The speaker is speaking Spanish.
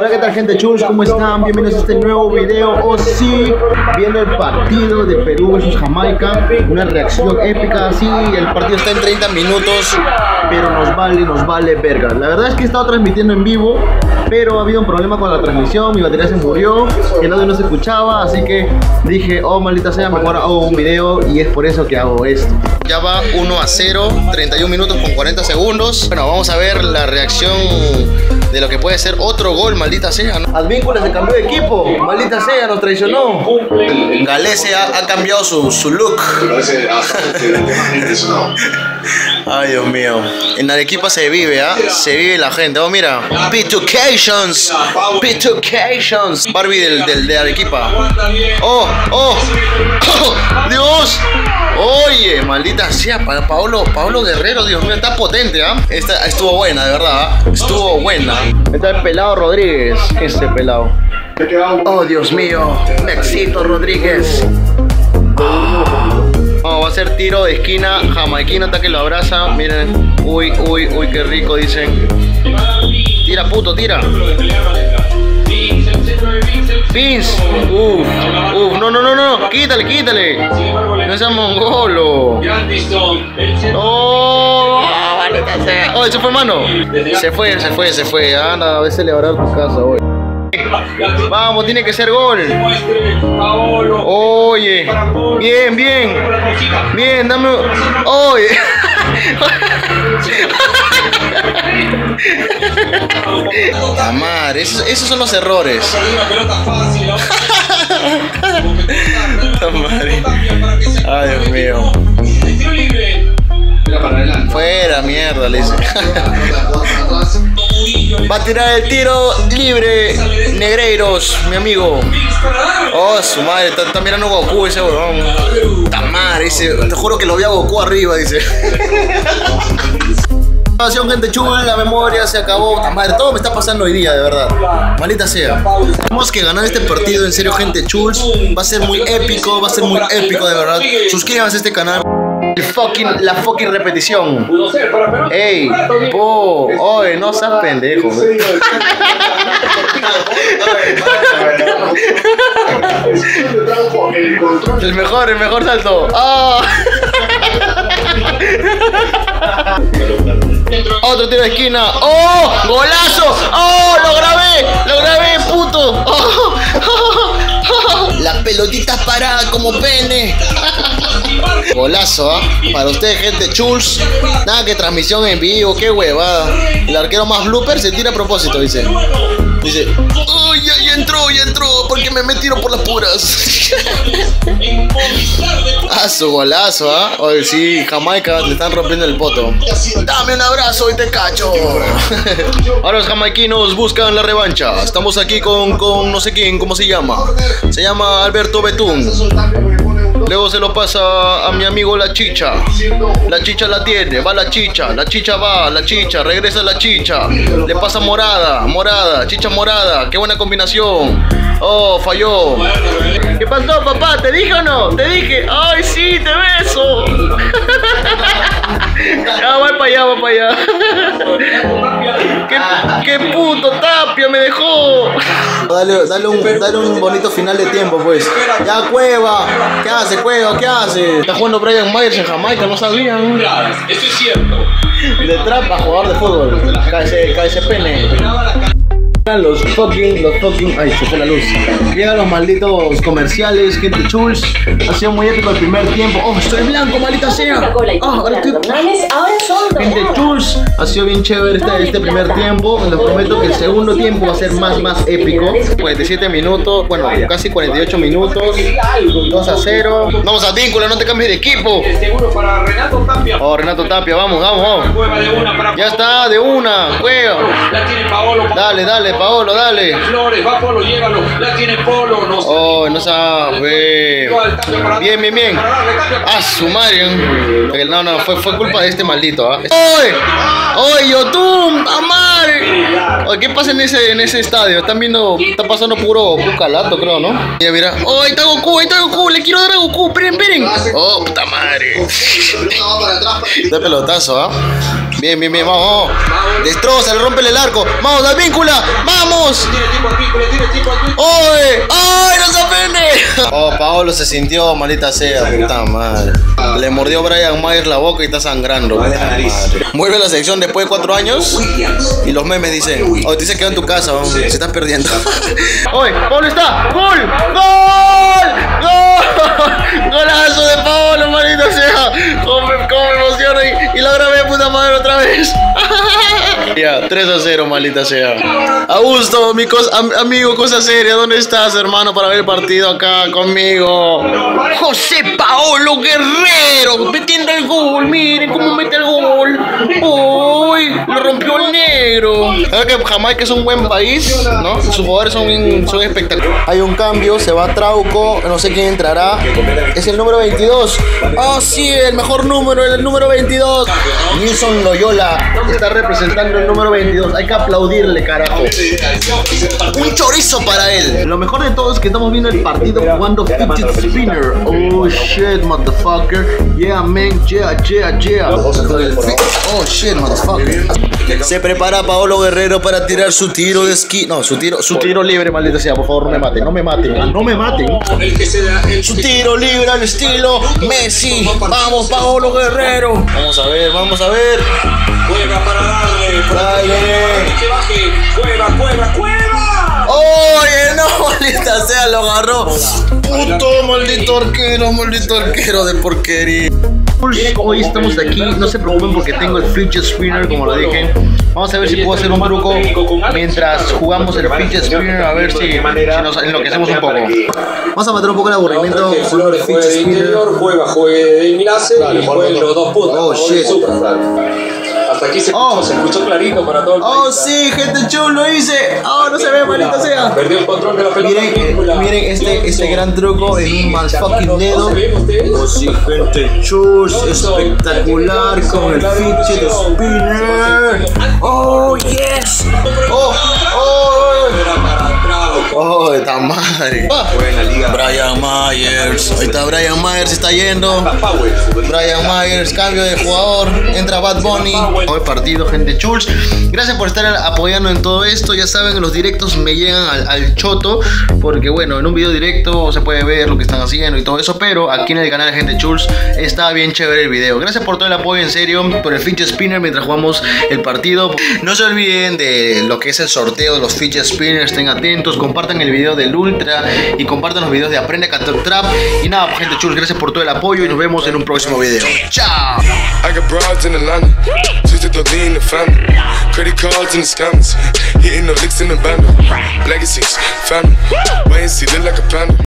Hola, ¿qué tal gente chuls? ¿Cómo están? Bienvenidos a este nuevo video. O oh, sí, viene el partido de Perú vs Jamaica. Una reacción épica. Sí, el partido está en 30 minutos, pero nos vale, nos vale verga. La verdad es que he estado transmitiendo en vivo, pero ha habido un problema con la transmisión. Mi batería se murió, el audio no se escuchaba, así que dije, oh maldita sea, mejor hago un video y es por eso que hago esto. Ya va 1 a 0, 31 minutos con 40 segundos. Bueno, vamos a ver la reacción de lo que puede ser otro gol, maldita sea. ¿no? Advíncula se cambió de equipo, maldita sea, nos traicionó. Galese ha, ha cambiado su, su look. Ay, Dios mío. En Arequipa se vive, ¿ah? Se vive la gente. Oh, mira. Pitucations. Pitucations. Barbie del, del, de Arequipa. Oh, oh. Dios. Oye, maldita sea, Paolo, Paolo Guerrero, Dios mío, está potente, ¿ah? Esta estuvo buena, de verdad, ¿ah? Estuvo buena. Está el pelado Rodríguez. Este pelado. Oh, Dios mío. Nexito Rodríguez. A ser tiro de esquina. Jamaiquino hasta que lo abraza. Miren. Uy, uy, uy, qué rico, dicen. Tira, puto, tira. Vince. Uf, uf, no, no, no, no. Quítale, quítale. No seas mongolo. Oh, oh, se fue mano. Se fue, se fue, se fue. Anda, a veces le habrá tu casa hoy. Vamos, tiene que ser gol. Bien, bien. Bien, dame. Oye. Amar, esos, esos son los errores. Ay, Dios mío. Fuera, mierda, le dice. Va a tirar el tiro libre. Negreiros, mi amigo. Oh, su madre, está, mirando Goku ese weón. Tamar, dice. Te juro que lo vi a Goku arriba, dice. gente chula, la memoria se acabó. Madre, todo me está pasando hoy día, de verdad. Malita sea. Tenemos que ganar este partido, en serio, gente chuls. Va a ser muy épico, va a ser muy épico, de verdad. Suscríbanse a este canal. Fucking, la fucking repetición. Ey, po, oye, no seas pendejo. El mejor, el mejor salto. Oh. Otro tiro de esquina. ¡Oh! ¡Golazo! ¡Oh! ¡Lo grabé! ¡Lo grabé, puto! ¡Oh! La pelotita parada como pene. Golazo, ¿ah? Para ustedes, gente chuls. Nada que transmisión en vivo, qué huevada. El arquero más blooper se tira a propósito, dice. Dice, ¡oh, ya, entró, ya entró! Porque me metieron por las puras. ah, su golazo, ¿ah? Oye, sí, Jamaica, le están rompiendo el poto. Dame un abrazo y te cacho. Ahora los jamaiquinos buscan la revancha. Estamos aquí con, con no sé quién, ¿cómo se llama? Se llama Alberto Betún. Luego se lo pasa a mi amigo la chicha. La chicha la tiene, va la chicha, la chicha va, la chicha, regresa la chicha. Le pasa morada, morada, chicha morada. Qué buena combinación. Oh, falló. ¿Qué pasó, papá? ¿Te dije o no? Te dije. Ay, sí, te beso. Ah, voy para allá, voy para allá. ¿Qué, ¿Qué, puto tapia me dejó. Dale, dale, un, dale un bonito final de tiempo, pues. Ya, Cueva. ¿Qué hace, Cueva? ¿Qué hace? Está jugando Brian Myers en Jamaica, no sabían. Eso es cierto. De trapa, jugador de fútbol. KS, pene los fucking, los fucking, ay, se fue la luz. Llegan los malditos comerciales, gente chuls. Ha sido muy épico el primer tiempo. Oh, estoy blanco, maldita sea. Oh, ahora estoy... Gente chuls, ha sido bien chévere este, este primer tiempo. Les prometo que el segundo tiempo va a ser más, más épico. 47 minutos, bueno, casi 48 minutos. 2 a 0. Vamos a vínculo, no te cambies de equipo. Seguro para Renato Tapia. Oh, Renato Tapia, vamos, vamos, vamos. Ya está, de una, juega. Dale, dale. Paolo, dale. Flores, va Polo, llévalo. La tiene Polo, no Oh, no sabe. Bien, bien, bien. Ah, su. No, no, fue, fue culpa de este maldito. ¿ah? ¡Oye! ¡Oye, Yotun! ¡Amar! Oye, ¿qué pasa en ese, en ese estadio? Están viendo, está pasando puro calato, creo, ¿no? Mira, mira. ¡Oh, ahí está Goku! ¡Ahí está Goku! ¡Le quiero dar a Goku! ¡Esperen, esperen! ¡Oh, puta madre! De pelotazo, ¿ah? Bien, bien, bien, vamos, vamos. Destroza, le rompe el arco. Vamos, la víncula. Vamos. ¡Oye! ¡Ay, no se ofende! Oh, Paolo se sintió malita sea, puta madre. Le mordió Brian Mayer la boca y está sangrando. puta madre. Vuelve a la sección después de cuatro años y los memes dicen, oh, dice que en tu casa, vamos, se estás perdiendo. ¡Oye! ¡Paolo está! ¡Gol! ¡Gol! ¡Gol! ¡Golazo de Paolo, malita sea! ¡Cómo me, cómo me emociona! Y, y la grabé puta madre otra vez. Ya, 3 a 0, malita sea. Augusto, mi cos- am- amigo, cosa seria, ¿dónde estás, hermano, para ver el partido acá conmigo? José Paolo Guerrero, metiendo el gol, miren cómo mete el gol. Uy, lo rompió el negro. Creo que Jamaica es un buen país, ¿no? Sus jugadores son, son espectaculares. Hay un cambio, se va Trauco, no sé quién entrará. Es el número 22. Oh, sí, el mejor número, el número 22. Nilson Loyola está representando el número 22. Hay que aplaudirle, carajo. Un chorizo para él. Lo mejor de todo es que estamos viendo el partido jugando Fidget Spinner. Oh shit, motherfucker. Yeah, man. Yeah, yeah, yeah. Oh shit, motherfucker. Se prepara Paolo Guerrero para tirar su tiro de esquí. No, su tiro, su tiro libre, maldita sea. Por favor, no me maten. No me maten. No me maten. Su tiro libre al estilo Messi. Vamos, Paolo Guerrero. Vamos a ver, vamos a ver. juega para darle. Para Dale. Que baje. Cueva, cueva, cueva. Oye, no, maldita sea, lo agarró. Puto maldito arquero, maldito arquero de porquería. Hoy estamos aquí, no se preocupen porque tengo el fidget spinner, como lo dije. Vamos a ver si puedo hacer un truco mientras jugamos el fidget spinner, a ver si, si nos enloquecemos un poco. Vamos a matar un poco el aburrimiento spinner. juega, juegue de enlace y juegue los dos puntos. Oh, shit. Hasta aquí se escuchó, Oh. se escuchó clarito para todo el Oh, sí, gente chulo, lo hice. Oh, no se ve, maldita sea. Perdió el control de la pelota. Miren, miren este, este gran truco en un motherfucking dedo. Oh, sí, gente chus, espectacular con el fidget spinner. Oh, yes. Oh. Oh, oh, esta madre. Buena liga. Brian Myers, ahí está Brian Myers, está yendo. Brian Myers, cambio de jugador, entra Bad Bunny. Hoy partido, gente chuls. Gracias por estar apoyando en todo esto. Ya saben, los directos me llegan al, al choto. Porque bueno, en un video directo se puede ver lo que están haciendo y todo eso. Pero aquí en el canal de Gente Chuls está bien chévere el video. Gracias por todo el apoyo, en serio, por el fidget spinner mientras jugamos el partido. No se olviden de lo que es el sorteo de los fidget spinners. Estén atentos, compartan el video del Ultra y compartan los videos de Aprende a Cantar Trap. Y nada, pues, gente chuls, gracias por todo el apoyo y nos vemos en un próximo video. ¡Chao! The.